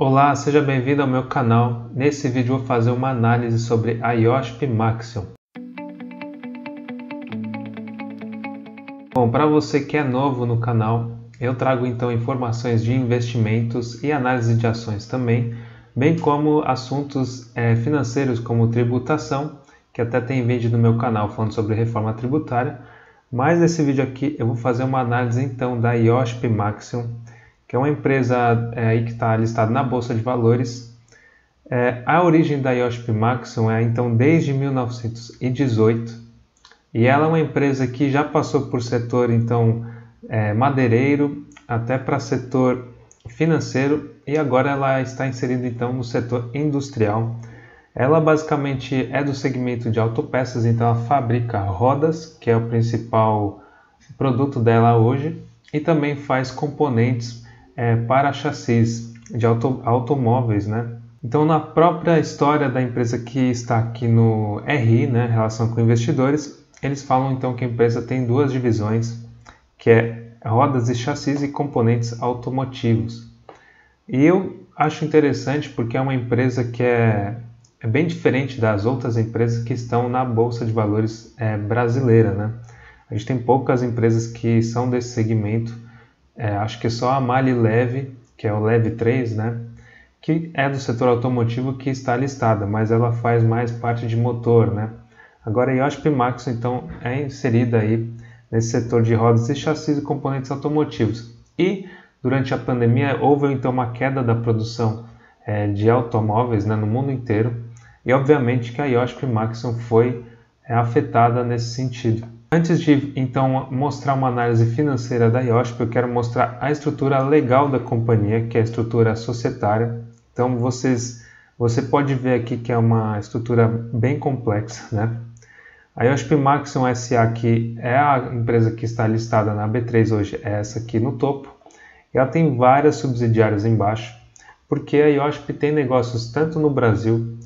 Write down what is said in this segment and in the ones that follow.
Olá, seja bem-vindo ao meu canal. Nesse vídeo vou fazer uma análise sobre a IOSP Maxion. Bom, para você que é novo no canal, eu trago então informações de investimentos e análise de ações também, bem como assuntos é, financeiros como tributação, que até tem vídeo no meu canal falando sobre reforma tributária, mas nesse vídeo aqui eu vou fazer uma análise então da IOSP Maxion que é uma empresa é, que está listada na Bolsa de Valores. É, a origem da IOSP Maxon é então desde 1918 e ela é uma empresa que já passou por setor então é, madeireiro até para setor financeiro e agora ela está inserida então no setor industrial. Ela basicamente é do segmento de autopeças, então ela fabrica rodas, que é o principal produto dela hoje, e também faz componentes é, para chassis de auto, automóveis, né? Então, na própria história da empresa que está aqui no RI, né, relação com investidores, eles falam então que a empresa tem duas divisões, que é rodas e chassis e componentes automotivos. E eu acho interessante porque é uma empresa que é, é bem diferente das outras empresas que estão na bolsa de valores é, brasileira, né? A gente tem poucas empresas que são desse segmento é, acho que só a Mali Leve, que é o Leve 3, né? Que é do setor automotivo que está listada, mas ela faz mais parte de motor, né? Agora a Yoshp Max, então, é inserida aí nesse setor de rodas e chassis e componentes automotivos. E durante a pandemia houve então uma queda da produção é, de automóveis né, no mundo inteiro e obviamente que a Yoshp Maxon foi é, afetada nesse sentido. Antes de então mostrar uma análise financeira da IOSP, eu quero mostrar a estrutura legal da companhia, que é a estrutura societária. Então vocês, você pode ver aqui que é uma estrutura bem complexa, né? A IOSP Maxon SA, que é a empresa que está listada na B3 hoje, é essa aqui no topo. Ela tem várias subsidiárias embaixo, porque a IOSP tem negócios tanto no Brasil,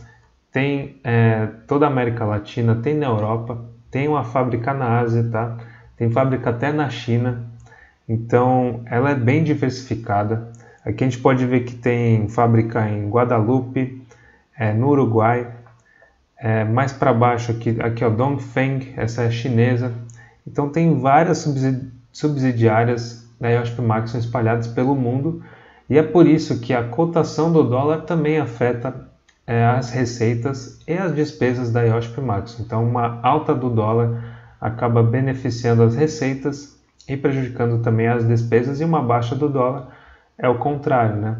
tem é, toda a América Latina, tem na Europa, tem uma fábrica na Ásia, tá? Tem fábrica até na China. Então, ela é bem diversificada. Aqui a gente pode ver que tem fábrica em Guadalupe, é, no Uruguai. É, mais para baixo aqui, aqui é Dongfeng, essa é chinesa. Então tem várias subsidiárias da Yoshp Maxon espalhadas pelo mundo e é por isso que a cotação do dólar também afeta é, as receitas e as despesas da IOSP Max. Então, uma alta do dólar acaba beneficiando as receitas e prejudicando também as despesas, e uma baixa do dólar é o contrário. Né?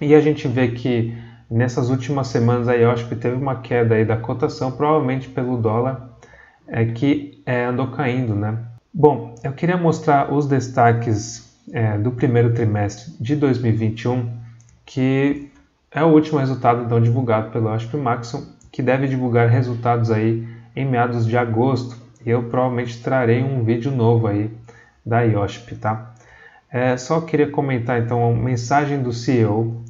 E a gente vê que nessas últimas semanas a IOSP teve uma queda aí da cotação, provavelmente pelo dólar é, que é, andou caindo. Né? Bom, eu queria mostrar os destaques é, do primeiro trimestre de 2021 que é o último resultado então divulgado pelo OSP Maxon, que deve divulgar resultados aí em meados de agosto. E eu provavelmente trarei um vídeo novo aí da IOSP, tá? É, só queria comentar então a mensagem do CEO,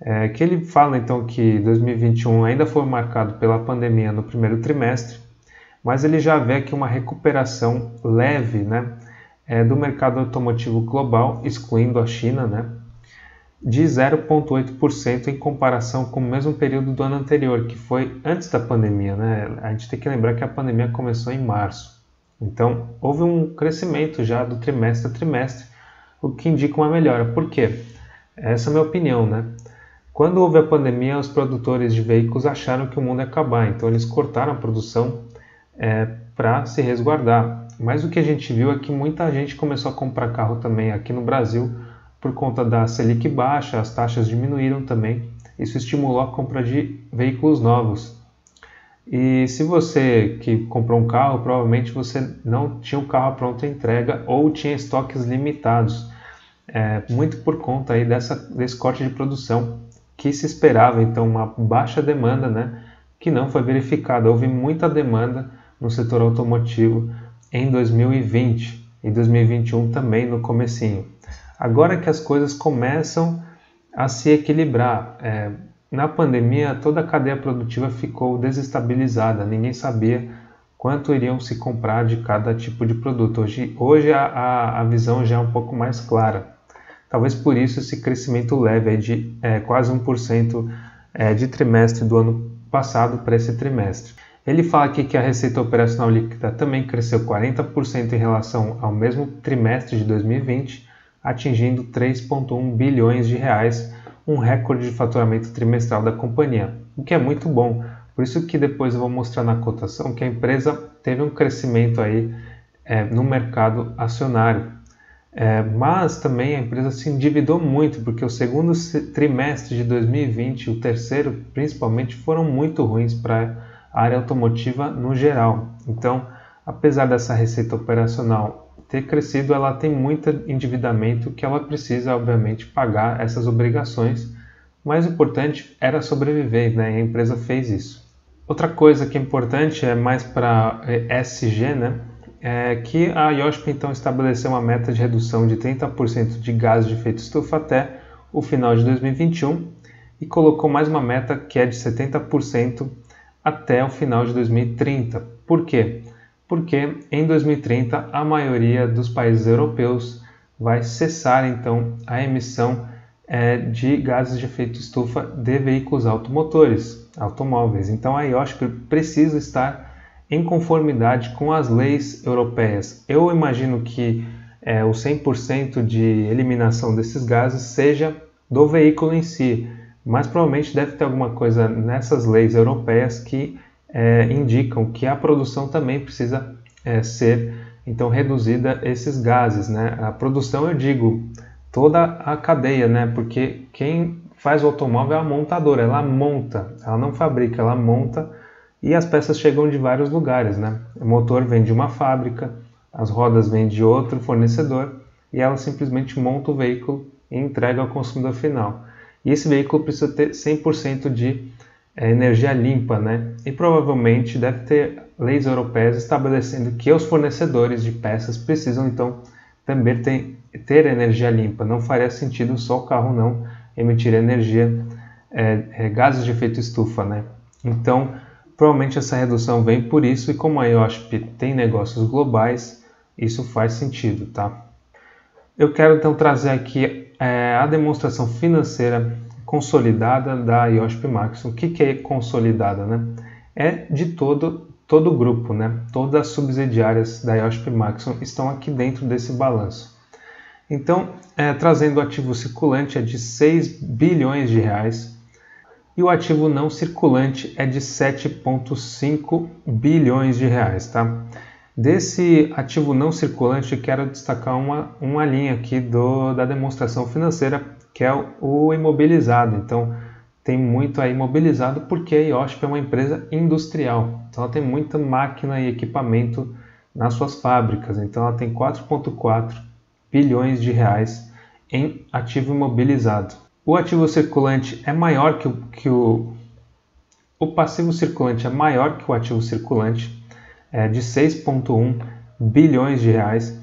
é, que ele fala então que 2021 ainda foi marcado pela pandemia no primeiro trimestre, mas ele já vê aqui uma recuperação leve, né, é, do mercado automotivo global, excluindo a China, né, de 0,8% em comparação com o mesmo período do ano anterior, que foi antes da pandemia. Né? A gente tem que lembrar que a pandemia começou em março. Então, houve um crescimento já do trimestre a trimestre, o que indica uma melhora. Por quê? Essa é a minha opinião. Né? Quando houve a pandemia, os produtores de veículos acharam que o mundo ia acabar, então eles cortaram a produção é, para se resguardar. Mas o que a gente viu é que muita gente começou a comprar carro também aqui no Brasil por conta da Selic baixa, as taxas diminuíram também. Isso estimulou a compra de veículos novos. E se você que comprou um carro, provavelmente você não tinha o carro pronto entrega ou tinha estoques limitados. É, muito por conta aí dessa, desse corte de produção que se esperava, então uma baixa demanda, né, que não foi verificada. Houve muita demanda no setor automotivo em 2020 e 2021 também no comecinho. Agora que as coisas começam a se equilibrar, é, na pandemia toda a cadeia produtiva ficou desestabilizada, ninguém sabia quanto iriam se comprar de cada tipo de produto. Hoje, hoje a, a, a visão já é um pouco mais clara. Talvez por isso esse crescimento leve de é, quase 1% é, de trimestre do ano passado para esse trimestre. Ele fala aqui que a receita operacional líquida também cresceu 40% em relação ao mesmo trimestre de 2020, atingindo 3,1 bilhões de reais, um recorde de faturamento trimestral da companhia, o que é muito bom. Por isso que depois eu vou mostrar na cotação que a empresa teve um crescimento aí é, no mercado acionário. É, mas também a empresa se endividou muito, porque o segundo trimestre de 2020 e o terceiro, principalmente, foram muito ruins para a área automotiva no geral. Então, apesar dessa receita operacional ter crescido, ela tem muito endividamento que ela precisa, obviamente, pagar essas obrigações. Mais importante era sobreviver, né? E a empresa fez isso. Outra coisa que é importante é mais para SG, né? é que a IOSP então estabeleceu uma meta de redução de 30% de gases de efeito estufa até o final de 2021 e colocou mais uma meta que é de 70% até o final de 2030. Por quê? Porque em 2030 a maioria dos países europeus vai cessar então a emissão é, de gases de efeito estufa de veículos automotores, automóveis. Então a IOSP precisa estar em conformidade com as leis europeias. Eu imagino que é, o 100% de eliminação desses gases seja do veículo em si, mas provavelmente deve ter alguma coisa nessas leis europeias que é, indicam que a produção também precisa é, ser então reduzida esses gases, né? A produção eu digo toda a cadeia, né? Porque quem faz o automóvel é a montadora, ela monta, ela não fabrica, ela monta e as peças chegam de vários lugares, né? O motor vem de uma fábrica, as rodas vêm de outro fornecedor e ela simplesmente monta o veículo e entrega ao consumidor final. E esse veículo precisa ter 100% de é, energia limpa, né? E provavelmente deve ter leis europeias estabelecendo que os fornecedores de peças precisam então também ter, ter energia limpa. Não faria sentido só o carro não emitir energia, é, é, gases de efeito estufa, né? Então Provavelmente essa redução vem por isso e como a IOSP tem negócios globais, isso faz sentido, tá? Eu quero então trazer aqui é, a demonstração financeira consolidada da IOSP Maxon. O que, que é consolidada, né? É de todo todo o grupo, né? Todas as subsidiárias da IOSP Maxon estão aqui dentro desse balanço. Então, é, trazendo o ativo circulante é de 6 bilhões de reais, e o ativo não circulante é de 7,5 bilhões de reais. Tá? Desse ativo não circulante, quero destacar uma, uma linha aqui do, da demonstração financeira, que é o, imobilizado. Então, tem muito aí imobilizado porque a IOSP é uma empresa industrial. Então, ela tem muita máquina e equipamento nas suas fábricas. Então, ela tem 4,4 bilhões de reais em ativo imobilizado. O ativo circulante é maior que o, que o, o passivo circulante é maior que o ativo circulante, é de 6,1 bilhões de reais.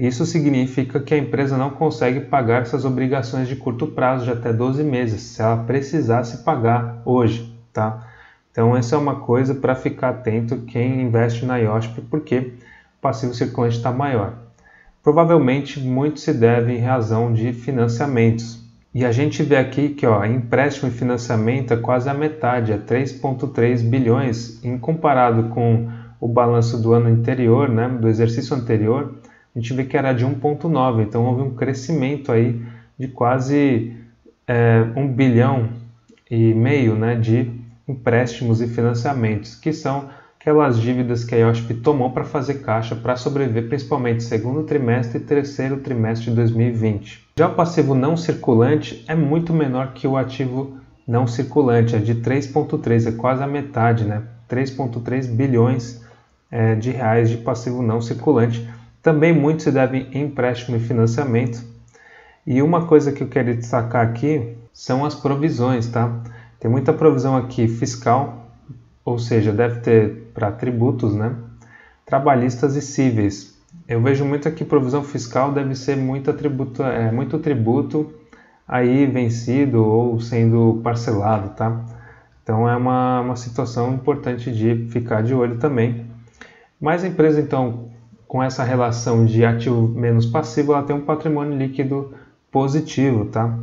Isso significa que a empresa não consegue pagar essas obrigações de curto prazo de até 12 meses, se ela precisasse pagar hoje, tá? Então essa é uma coisa para ficar atento quem investe na IOSP, porque o passivo circulante está maior. Provavelmente muito se deve em razão de financiamentos. E a gente vê aqui que ó, empréstimo e financiamento é quase a metade, é 3,3 bilhões, em comparado com o balanço do ano anterior, né, do exercício anterior, a gente vê que era de 1,9, então houve um crescimento aí de quase é, 1 bilhão e meio né, de empréstimos e financiamentos, que são aquelas dívidas que a IOSP tomou para fazer caixa para sobreviver principalmente segundo trimestre e terceiro trimestre de 2020. Já o passivo não circulante é muito menor que o ativo não circulante, é de 3,3, é quase a metade, né? 3,3 bilhões é, de reais de passivo não circulante. Também muito se deve em empréstimo e financiamento. E uma coisa que eu quero destacar aqui são as provisões, tá? Tem muita provisão aqui fiscal, ou seja, deve ter para tributos, né? Trabalhistas e cíveis. Eu vejo muito aqui provisão fiscal deve ser muito tributo, é, muito tributo aí vencido ou sendo parcelado, tá? Então é uma, uma situação importante de ficar de olho também. Mas a empresa, então, com essa relação de ativo menos passivo, ela tem um patrimônio líquido positivo, tá?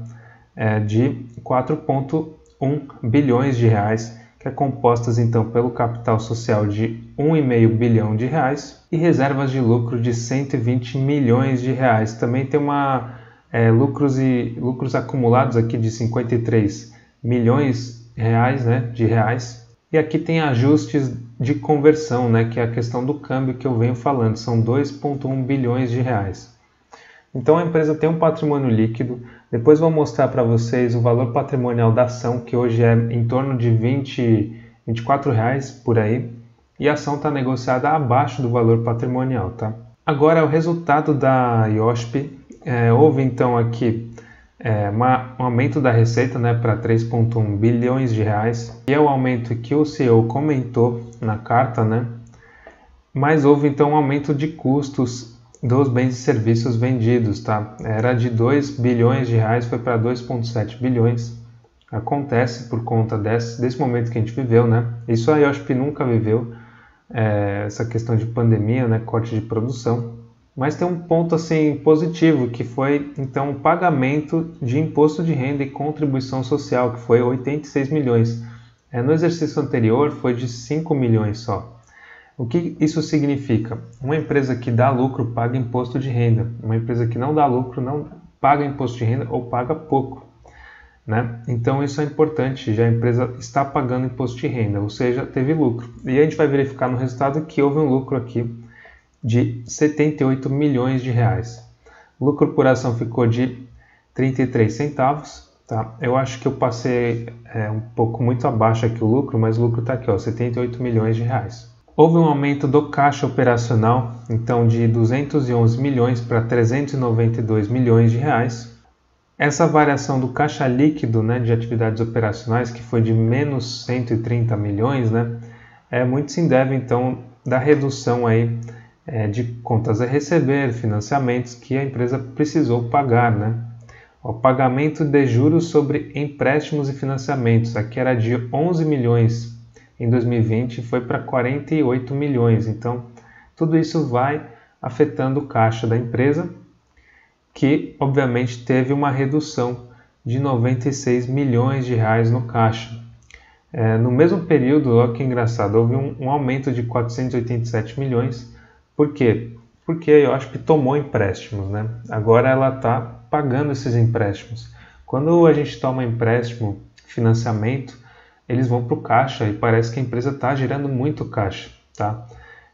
É de 4,1 bilhões de reais, que é compostas então pelo capital social de 1,5 bilhão de reais e reservas de lucro de 120 milhões de reais. Também tem uma é, lucros e lucros acumulados aqui de 53 milhões reais, né, de reais. E aqui tem ajustes de conversão, né, que é a questão do câmbio que eu venho falando, são 2,1 bilhões de reais. Então a empresa tem um patrimônio líquido. Depois vou mostrar para vocês o valor patrimonial da ação, que hoje é em torno de 20, 24 reais por aí. E a ação está negociada abaixo do valor patrimonial, tá? Agora o resultado da IOSP. É, houve então aqui é, uma, um aumento da receita né, para 3,1 bilhões de reais, e é o aumento que o CEO comentou na carta, né? Mas houve então um aumento de custos dos bens e serviços vendidos, tá? Era de 2 bilhões de reais, foi para 2,7 bilhões. Acontece por conta desse, desse momento que a gente viveu, né? Isso acho que nunca viveu, é, essa questão de pandemia, né? Corte de produção. Mas tem um ponto assim positivo que foi então o pagamento de imposto de renda e contribuição social, que foi 86 milhões. É, no exercício anterior foi de 5 milhões só. O que isso significa? Uma empresa que dá lucro paga imposto de renda. Uma empresa que não dá lucro não paga imposto de renda ou paga pouco. Né? Então isso é importante, já a empresa está pagando imposto de renda, ou seja, teve lucro. E a gente vai verificar no resultado que houve um lucro aqui de 78 milhões de reais. O lucro por ação ficou de 33 centavos. Tá? Eu acho que eu passei é, um pouco muito abaixo aqui o lucro, mas o lucro está aqui, ó, 78 milhões de reais. Houve um aumento do caixa operacional, então de 211 milhões para 392 milhões de reais. Essa variação do caixa líquido né, de atividades operacionais, que foi de menos 130 milhões, né, é muito se deve então da redução aí, é, de contas a receber, financiamentos que a empresa precisou pagar. Né? O pagamento de juros sobre empréstimos e financiamentos, aqui era de 11 milhões em 2020 foi para 48 milhões. Então, tudo isso vai afetando o caixa da empresa, que obviamente teve uma redução de 96 milhões de reais no caixa. É, no mesmo período, olha que engraçado, houve um, um, aumento de 487 milhões. Por quê? Porque a IOSP tomou empréstimos, né? Agora ela está pagando esses empréstimos. Quando a gente toma empréstimo, financiamento, eles vão para o caixa e parece que a empresa está gerando muito caixa, tá?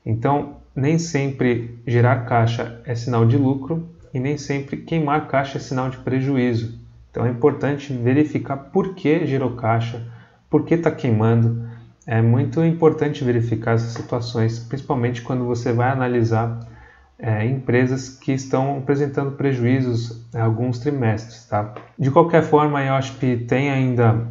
Então, nem sempre gerar caixa é sinal de lucro e nem sempre queimar caixa é sinal de prejuízo. Então, é importante verificar por que gerou caixa, por que está queimando. É muito importante verificar essas situações, principalmente quando você vai analisar é, empresas que estão apresentando prejuízos em alguns trimestres. Tá? De qualquer forma, acho que tem ainda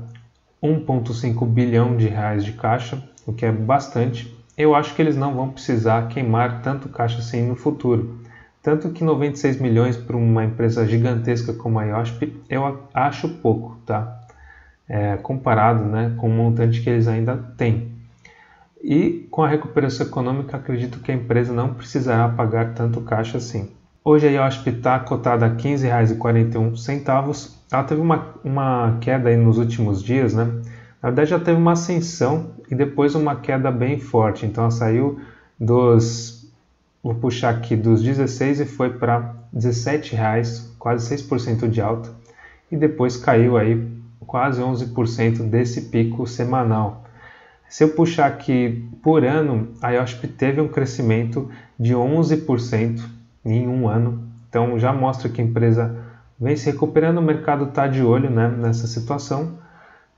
1,5 bilhão de reais de caixa, o que é bastante. Eu acho que eles não vão precisar queimar tanto caixa assim no futuro. Tanto que 96 milhões para uma empresa gigantesca como a IOSP eu acho pouco, tá? É, comparado né, com o montante que eles ainda têm. E com a recuperação econômica, acredito que a empresa não precisará pagar tanto caixa assim. Hoje a IOSP está cotada a R$ 15,41. Ela teve uma, uma queda aí nos últimos dias, né? Na verdade já teve uma ascensão e depois uma queda bem forte. Então ela saiu dos, vou puxar aqui, dos 16 e foi para R$ 17,00, quase 6% de alta. E depois caiu aí quase 11% desse pico semanal. Se eu puxar aqui por ano, a IOSP teve um crescimento de 11% em um ano. Então já mostra que a empresa vem se recuperando, o mercado está de olho né, nessa situação.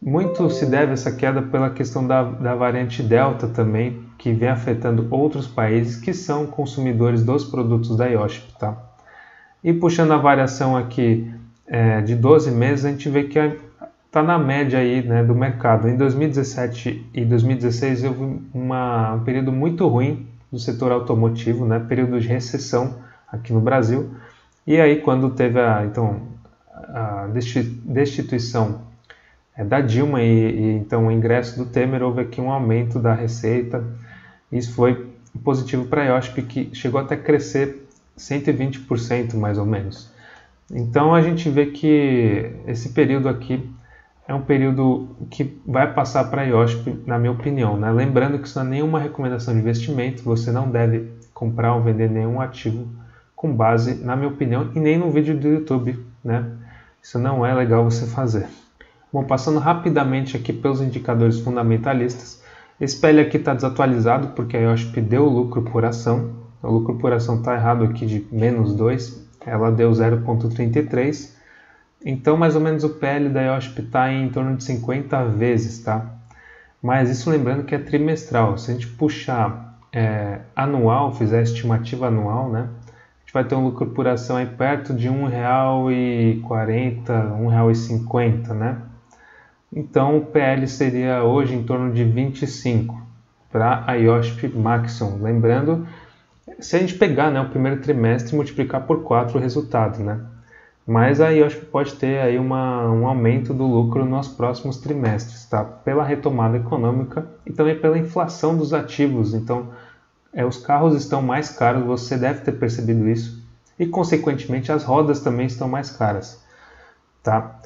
Muito se deve essa queda pela questão da, da variante Delta também, que vem afetando outros países que são consumidores dos produtos da IOSP. Tá? E puxando a variação aqui é, de 12 meses, a gente vê que está na média aí, né, do mercado. Em 2017 e 2016 houve uma, um período muito ruim do setor automotivo, né, período de recessão aqui no Brasil. E aí, quando teve a, então, a destituição é, da Dilma e, e, então o ingresso do Temer, houve aqui um aumento da receita. Isso foi positivo para a IOSP, que chegou até a crescer 120% mais ou menos. Então a gente vê que esse período aqui é um período que vai passar para a IOSP, na minha opinião. Né? Lembrando que isso não é nenhuma recomendação de investimento, você não deve comprar ou vender nenhum ativo com base, na minha opinião, e nem no vídeo do YouTube. Né? Isso não é legal você fazer. Bom, passando rapidamente aqui pelos indicadores fundamentalistas, esse PL aqui está desatualizado porque a IOSP deu lucro por ação. O lucro por ação está errado aqui de menos 2, ela deu 0,33 então, mais ou menos o PL da IOSP está em torno de 50 vezes, tá? Mas isso lembrando que é trimestral. Se a gente puxar é, anual, fizer estimativa anual, né? A gente vai ter um lucro por ação aí perto de R$ 1,40, R$ 1,50, né? Então, o PL seria hoje em torno de 25 para a IOSP Maximum. Lembrando, se a gente pegar né, o primeiro trimestre e multiplicar por 4 o resultado, né? Mas aí eu acho que pode ter aí uma, um aumento do lucro nos próximos trimestres, tá? Pela retomada econômica e também pela inflação dos ativos. Então, é, os carros estão mais caros, você deve ter percebido isso. E, consequentemente, as rodas também estão mais caras, tá?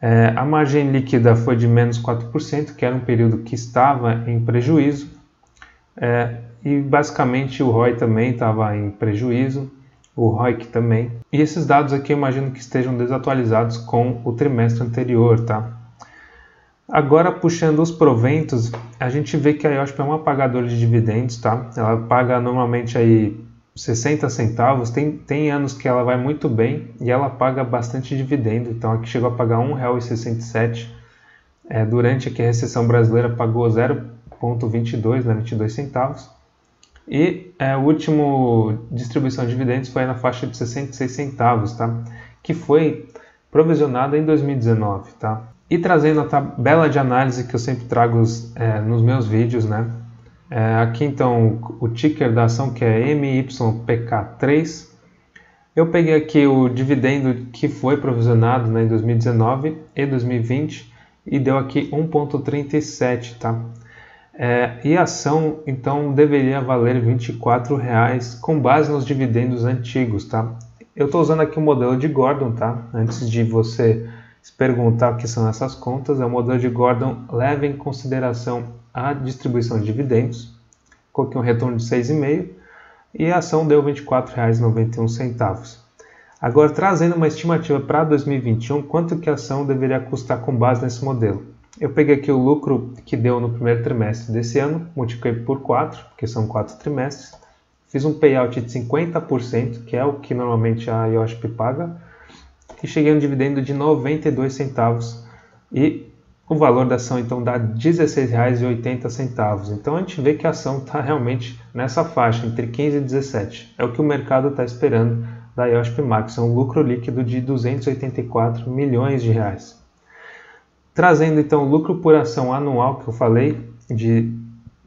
É, a margem líquida foi de menos 4%, que era um período que estava em prejuízo. É, e, basicamente, o ROI também estava em prejuízo o ROIC também. E esses dados aqui eu imagino que estejam desatualizados com o trimestre anterior, tá? Agora, puxando os proventos, a gente vê que a IOSP é uma pagadora de dividendos, tá? Ela paga normalmente aí 60 centavos, tem, tem anos que ela vai muito bem e ela paga bastante dividendo, então aqui chegou a pagar R$ 1,67. É, durante aqui a recessão brasileira pagou 0,22, né, 22 centavos. E é, a última distribuição de dividendos foi na faixa de 66 centavos, tá? que foi provisionada em 2019. Tá? E trazendo a tabela de análise que eu sempre trago é, nos meus vídeos, né? É, aqui então o ticker da ação que é MYPK3. Eu peguei aqui o dividendo que foi provisionado né, em 2019 e 2020 e deu aqui 1,37, tá? É, e a ação então deveria valer R$ 24,00 com base nos dividendos antigos, tá? Eu estou usando aqui o modelo de Gordon, tá? Antes de você se perguntar o que são essas contas, é o modelo de Gordon leva em consideração a distribuição de dividendos. Coloquei um retorno de 6,5 e a ação deu R$ 24,91. Agora, trazendo uma estimativa para 2021, quanto que a ação deveria custar com base nesse modelo? Eu peguei aqui o lucro que deu no primeiro trimestre desse ano, multipliquei por 4, porque são 4 trimestres. Fiz um payout de 50%, que é o que normalmente a IOSP paga, e cheguei a um dividendo de 92 centavos. E o valor da ação então dá R$ 16,80. Então a gente vê que a ação está realmente nessa faixa, entre 15 e 17. É o que o mercado está esperando da IOSP Max, é um lucro líquido de 284 milhões de reais trazendo então o lucro por ação anual que eu falei de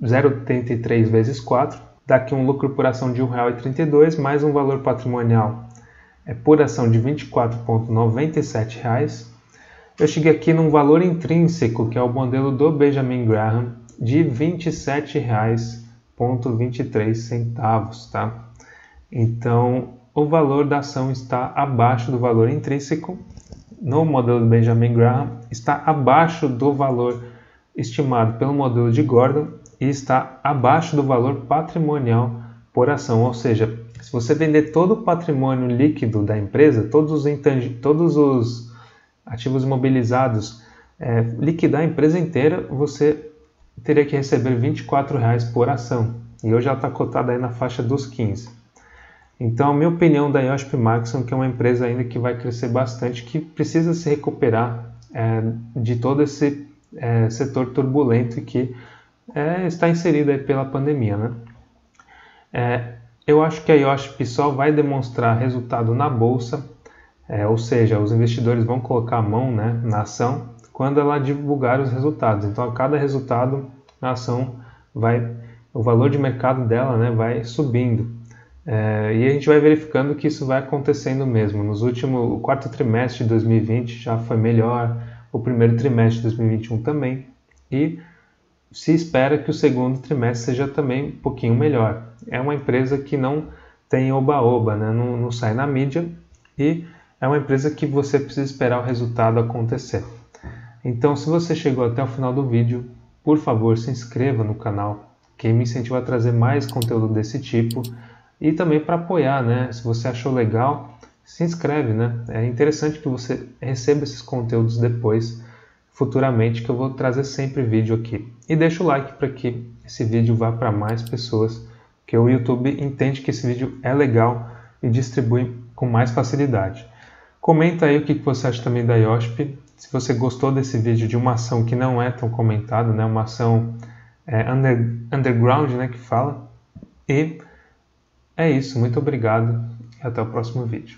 0,83 vezes 4, daqui um lucro por ação de R$ 1,32 mais um valor patrimonial é por ação de R$ 24,97. Eu cheguei aqui num valor intrínseco, que é o modelo do Benjamin Graham, de R$ 27,23, tá? Então, o valor da ação está abaixo do valor intrínseco no modelo Benjamin Graham está abaixo do valor estimado pelo modelo de Gordon e está abaixo do valor patrimonial por ação, ou seja, se você vender todo o patrimônio líquido da empresa, todos os, todos os ativos imobilizados, é, liquidar a empresa inteira, você teria que receber 24 reais por ação. E hoje ela está cotada aí na faixa dos 15. Então, a minha opinião da IOSP Maxon, que é uma empresa ainda que vai crescer bastante, que precisa se recuperar é, de todo esse é, setor turbulento que é, está inserido pela pandemia. Né? É, eu acho que a IOSP só vai demonstrar resultado na bolsa, é, ou seja, os investidores vão colocar a mão né, na ação quando ela divulgar os resultados. Então, a cada resultado, a ação vai, o valor de mercado dela né, vai subindo. É, e a gente vai verificando que isso vai acontecendo mesmo. Nos últimos, o quarto trimestre de 2020 já foi melhor, o primeiro trimestre de 2021 também, e se espera que o segundo trimestre seja também um pouquinho melhor. É uma empresa que não tem oba-oba, né? não, não sai na mídia e é uma empresa que você precisa esperar o resultado acontecer. Então, se você chegou até o final do vídeo, por favor, se inscreva no canal, que me incentiva a trazer mais conteúdo desse tipo e também para apoiar, né? Se você achou legal, se inscreve, né? É interessante que você receba esses conteúdos depois, futuramente, que eu vou trazer sempre vídeo aqui. E deixa o like para que esse vídeo vá para mais pessoas, que o YouTube entende que esse vídeo é legal e distribui com mais facilidade. Comenta aí o que você acha também da IOSP. Se você gostou desse vídeo de uma ação que não é tão comentada, né? uma ação é, under, underground né? que fala. E é isso, muito obrigado e até o próximo vídeo.